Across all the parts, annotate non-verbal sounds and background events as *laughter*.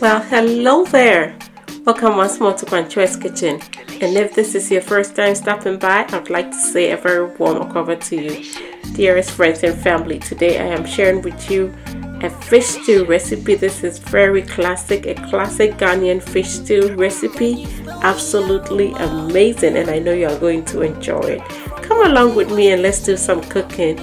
Well, hello there. Welcome once more to Kwankyewaa's Kitchen. And if this is your first time stopping by, I'd like to say a very warm welcome to you, dearest friends and family. Today I am sharing with you a fish stew recipe. This is very classic, a classic Ghanaian fish stew recipe. Absolutely amazing, and I know you are going to enjoy it. Come along with me and let's do some cooking.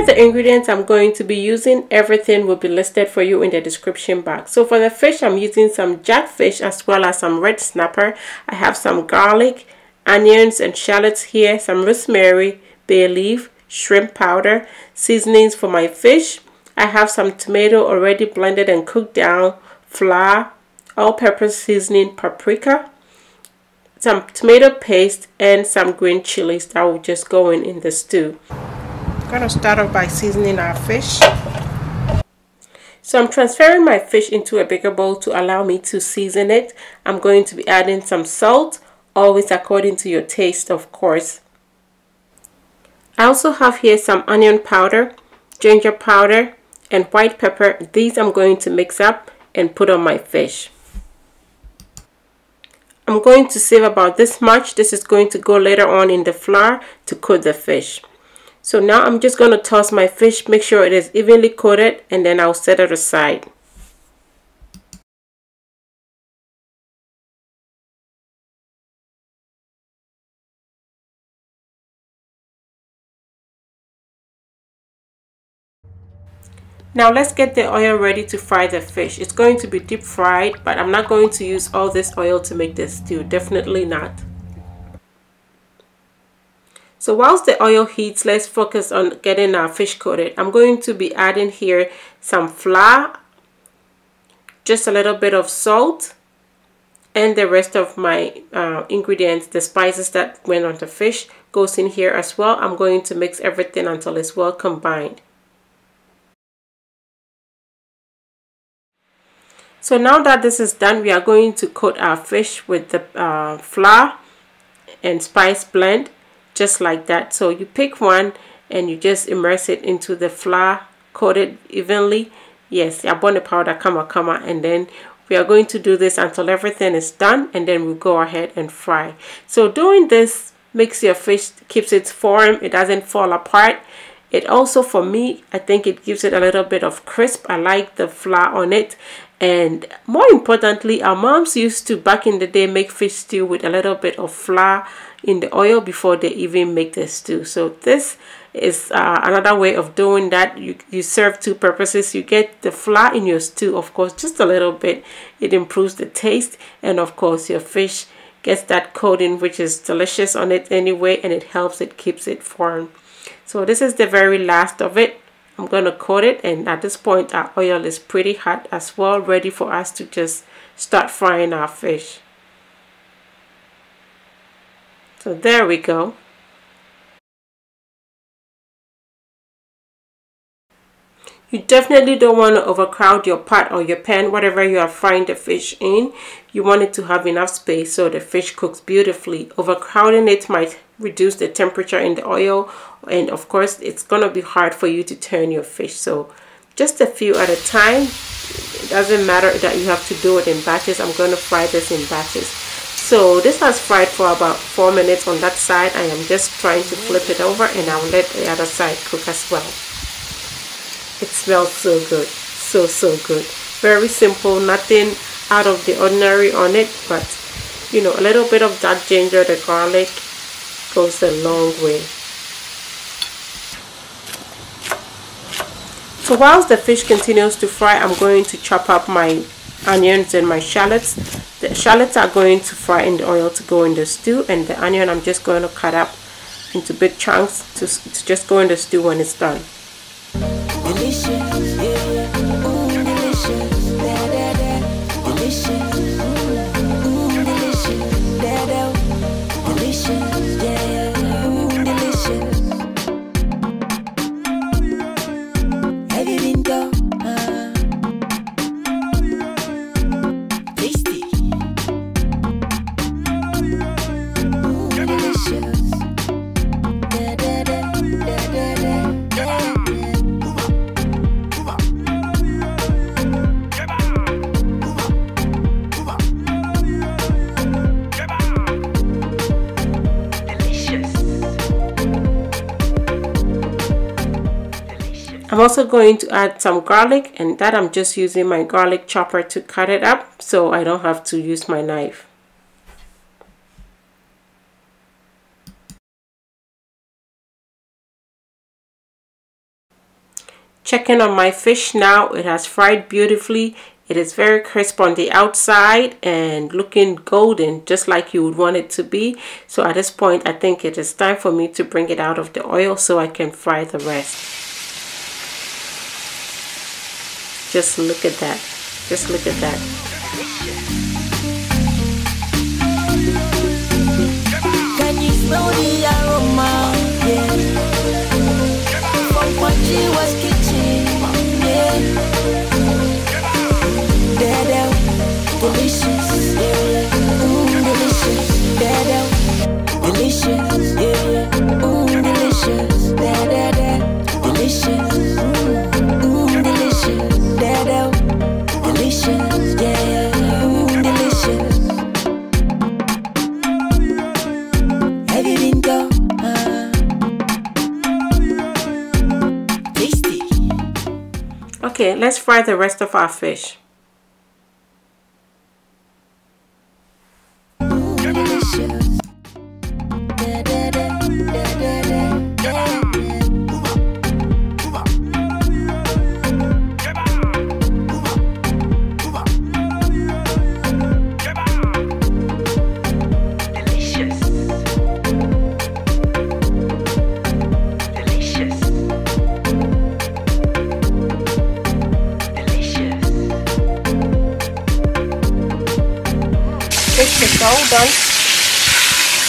Are the ingredients I'm going to be using. Everything will be listed for you in the description box. So for the fish, I'm using some jackfish as well as some red snapper. I have some garlic, onions and shallots here, some rosemary, bay leaf, shrimp powder, seasonings for my fish. I have some tomato already blended and cooked down, flour, all-purpose seasoning, paprika, some tomato paste, and some green chilies that will just go in in the stew. I'm going to start off by seasoning our fish. So I'm transferring my fish into a bigger bowl to allow me to season it. I'm going to be adding some salt, always according to your taste of course. I also have here some onion powder, ginger powder, and white pepper. These I'm going to mix up and put on my fish. I'm going to save about this much. This is going to go later on in the flour to coat the fish. So now I'm just going to toss my fish, make sure it is evenly coated, and then I'll set it aside. Now let's get the oil ready to fry the fish. It's going to be deep fried, but I'm not going to use all this oil to make this stew. Definitely not. So whilst the oil heats, let's focus on getting our fish coated. I'm going to be adding here some flour, just a little bit of salt, and the rest of my uh, ingredients, the spices that went on the fish goes in here as well. I'm going to mix everything until it's well combined. So now that this is done, we are going to coat our fish with the uh, flour and spice blend just like that. So you pick one and you just immerse it into the flour, coat it evenly. Yes, abonne powder, kama kama, and then we are going to do this until everything is done and then we'll go ahead and fry. So doing this makes your fish, keeps its form it doesn't fall apart. It also, for me, I think it gives it a little bit of crisp. I like the flour on it and more importantly, our moms used to back in the day make fish stew with a little bit of flour in the oil before they even make the stew. So this is uh, another way of doing that. You, you serve two purposes. You get the flour in your stew, of course, just a little bit. It improves the taste. And of course, your fish gets that coating, which is delicious on it anyway. And it helps, it keeps it firm. So this is the very last of it. I'm going to coat it and at this point our oil is pretty hot as well ready for us to just start frying our fish. So there we go. You definitely don't want to overcrowd your pot or your pan, whatever you are frying the fish in. You want it to have enough space so the fish cooks beautifully. Overcrowding it might reduce the temperature in the oil and of course it's going to be hard for you to turn your fish. So just a few at a time. It doesn't matter that you have to do it in batches. I'm going to fry this in batches. So this has fried for about four minutes on that side. I am just trying to flip it over and I'll let the other side cook as well. Smells so good. So, so good. Very simple. Nothing out of the ordinary on it. But, you know, a little bit of that ginger, the garlic goes a long way. So whilst the fish continues to fry, I'm going to chop up my onions and my shallots. The shallots are going to fry in the oil to go in the stew and the onion I'm just going to cut up into big chunks to, to just go in the stew when it's done. Delicious, yeah. Ooh, I'm also going to add some garlic and that I'm just using my garlic chopper to cut it up so I don't have to use my knife. Checking on my fish now, it has fried beautifully. It is very crisp on the outside and looking golden, just like you would want it to be. So at this point, I think it is time for me to bring it out of the oil so I can fry the rest. Just look at that. Just look at that. Let's fry the rest of our fish. All done.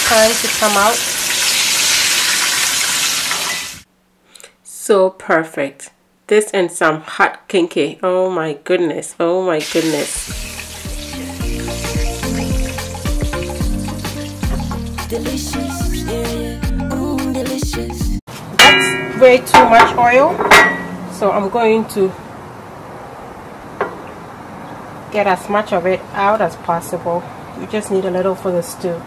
Time to come out. So perfect. This and some hot kenkey. Oh my goodness. Oh my goodness. Delicious. Yeah. Mm, delicious. That's way too much oil. So I'm going to get as much of it out as possible you just need a little for the stew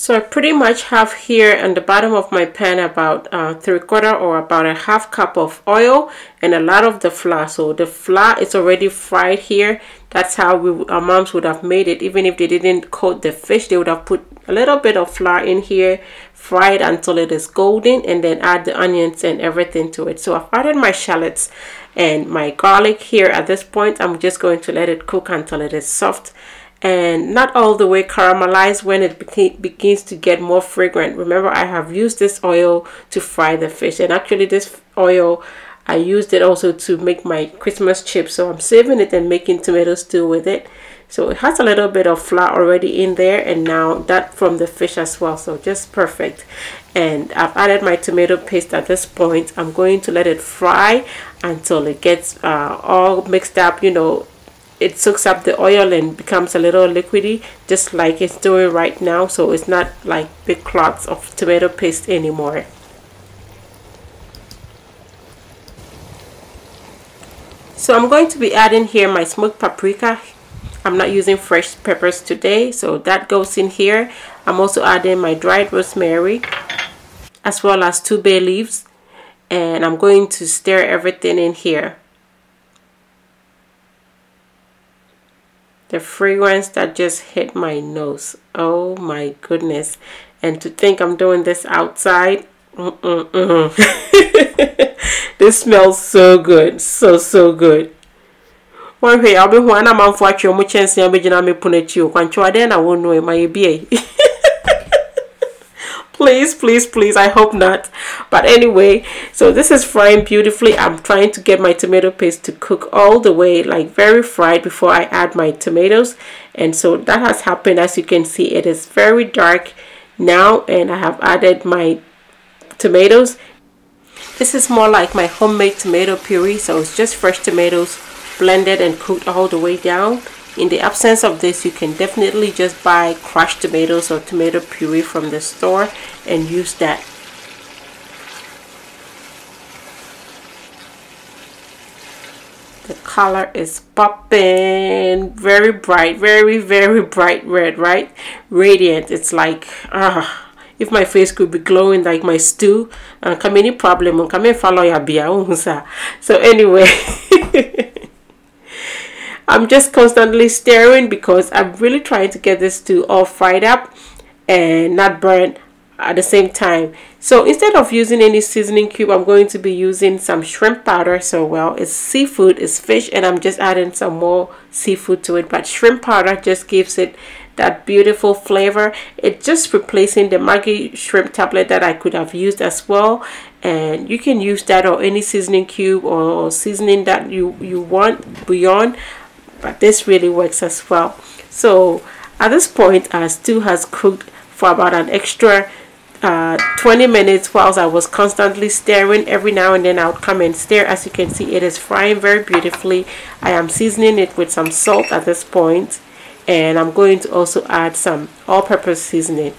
so I pretty much have here on the bottom of my pan about uh, three quarter or about a half cup of oil and a lot of the flour. So the flour is already fried here. That's how we, our moms would have made it. Even if they didn't coat the fish, they would have put a little bit of flour in here, fried until it is golden and then add the onions and everything to it. So I've added my shallots and my garlic here at this point. I'm just going to let it cook until it is soft and not all the way caramelized when it begins to get more fragrant remember I have used this oil to fry the fish and actually this oil I used it also to make my Christmas chips so I'm saving it and making tomato stew with it so it has a little bit of flour already in there and now that from the fish as well. So just perfect. And I've added my tomato paste at this point. I'm going to let it fry until it gets uh, all mixed up you know. It soaks up the oil and becomes a little liquidy just like it's doing right now. So it's not like big clots of tomato paste anymore. So I'm going to be adding here my smoked paprika I'm not using fresh peppers today so that goes in here. I'm also adding my dried rosemary as well as two bay leaves and I'm going to stir everything in here. The fragrance that just hit my nose. Oh my goodness. And to think I'm doing this outside mm -mm -mm. this smells so good so so good one one I'm on for you much chance I'm be jina me pune chiu kwancho ade na wonu e my bie please please please. I hope not. But anyway so this is frying beautifully. I'm trying to get my tomato paste to cook all the way like very fried before i add my tomatoes. And so that has happened. As you can see it is very dark now and i have added my tomatoes. This is more like my homemade tomato puree so it's just fresh tomatoes blended and cooked all the way down in the absence of this, you can definitely just buy crushed tomatoes or tomato puree from the store and use that. The color is popping, very bright, very, very bright red, right? Radiant. It's like, ah. Uh, if my face could be glowing like my stew uh, come any problem come and follow your beer so anyway *laughs* I'm just constantly stirring because I'm really trying to get this stew all fried up and not burnt at the same time. So instead of using any seasoning cube I'm going to be using some shrimp powder. So well it's seafood it's fish and I'm just adding some more seafood to it. But shrimp powder just gives it that beautiful flavor. It's just replacing the Maggi shrimp tablet that I could have used as well. And you can use that or any seasoning cube or seasoning that you you want beyond but this really works as well. So at this point our stew has cooked for about an extra uh, 20 minutes whilst I was constantly stirring. Every now and then I would come and stir. As you can see it is frying very beautifully. I am seasoning it with some salt at this point and I'm going to also add some all-purpose seasoning.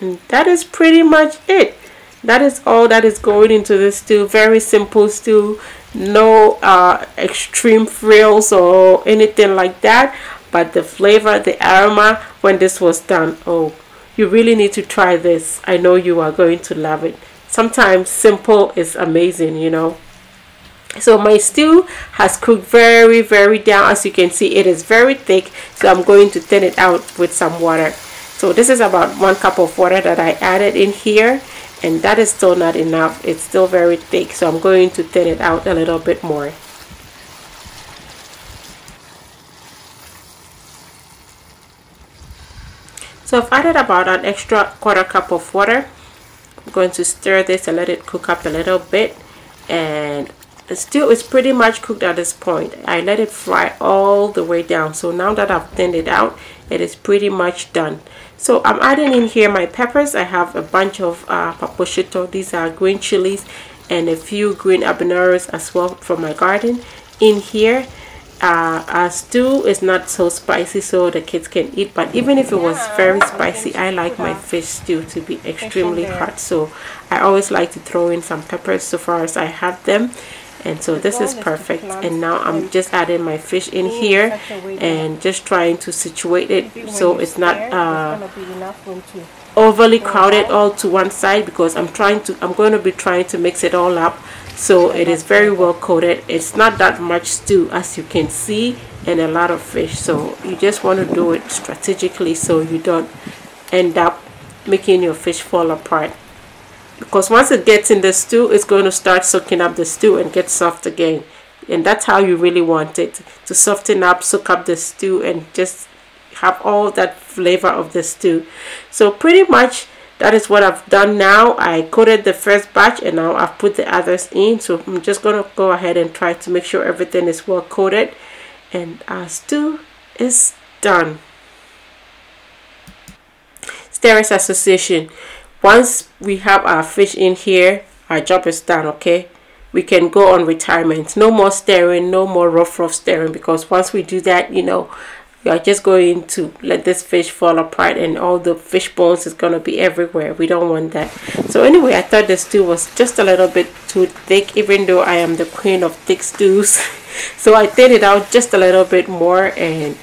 And that is pretty much it. That is all that is going into this stew. Very simple stew no uh, extreme frills or anything like that but the flavor the aroma when this was done oh you really need to try this. I know you are going to love it. Sometimes simple is amazing you know. So my stew has cooked very very down. As you can see it is very thick so i'm going to thin it out with some water. So this is about one cup of water that i added in here and that is still not enough it's still very thick so i'm going to thin it out a little bit more So I've added about an extra quarter cup of water. I'm going to stir this and let it cook up a little bit. And the stew is pretty much cooked at this point. I let it fry all the way down. So now that I've thinned it out, it is pretty much done. So I'm adding in here my peppers. I have a bunch of uh, kpakpo shito. These are green chilies and a few green habaneros as well from my garden in here uh, our stew is not so spicy so the kids can eat but even if it was very spicy I like my fish stew to be extremely hot so I always like to throw in some peppers so far as I have them and so this is perfect. And now I'm just adding my fish in here and just trying to situate it so it's not uh, overly crowded all to one side because I'm trying to I'm going to be trying to mix it all up so it is very well coated. It's not that much stew as you can see and a lot of fish. So you just want to do it strategically so you don't end up making your fish fall apart because once it gets in the stew it's going to start soaking up the stew and get soft again. And that's how you really want it to soften up soak up the stew and just have all that flavor of the stew. So pretty much that is what I've done now. I coated the first batch and now I've put the others in. So I'm just gonna go ahead and try to make sure everything is well coated and our stew is done. Stearers Association once we have our fish in here our job is done okay? We can go on retirement. No more stirring no more rough rough stirring because once we do that you know you are just going to let this fish fall apart and all the fish bones is going to be everywhere. We don't want that. So anyway i thought the stew was just a little bit too thick even though i am the queen of thick stews. *laughs* So i thinned it out just a little bit more and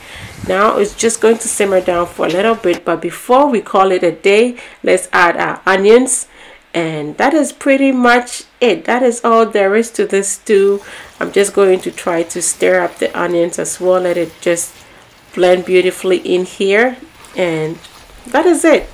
now it's just going to simmer down for a little bit but before we call it a day let's add our onions and that is pretty much it. That is all there is to this stew. I'm just going to try to stir up the onions as well. Let it just blend beautifully in here and that is it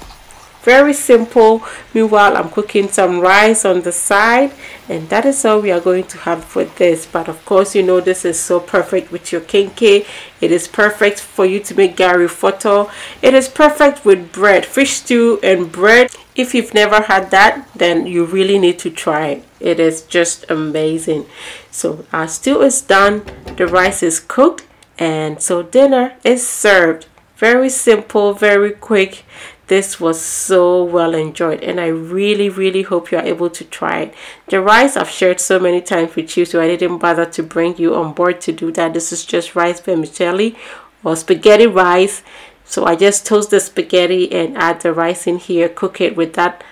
very simple. Meanwhile i'm cooking some rice on the side and that is all we are going to have for this. But of course you know this is so perfect with your kenkey it is perfect for you to make gari foto. It is perfect with bread fish stew and bread. If you've never had that then you really need to try it. It is just amazing. So our stew is done. The rice is cooked and so dinner is served very simple very quick. This was so well enjoyed and I really really hope you are able to try it. The rice I've shared so many times with you so I didn't bother to bring you on board to do that. This is just rice vermicelli or spaghetti rice. So I just toast the spaghetti and add the rice in here cook it with that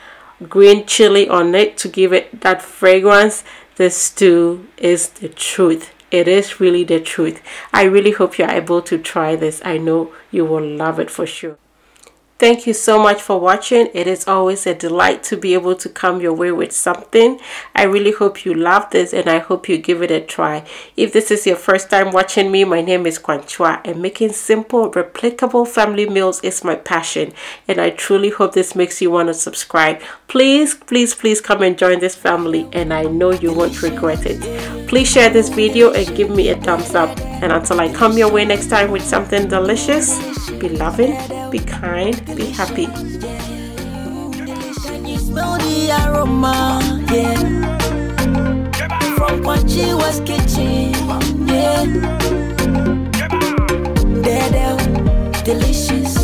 green chili on it to give it that fragrance. The stew is the truth it is really the truth. I really hope you're able to try this. I know you will love it for sure Thank you so much for watching. It is always a delight to be able to come your way with something. I really hope you love this and I hope you give it a try. If this is your first time watching me, my name is Kwankyewaa and making simple, replicable family meals is my passion. And I truly hope this makes you want to subscribe. Please, please, please come and join this family and I know you won't regret it. Please share this video and give me a thumbs up. And until I come your way next time with something delicious, be loving, be kind, be happy. Smell the aroma, yeah. From Kwankyewaa's kitchen, yeah. Delicious.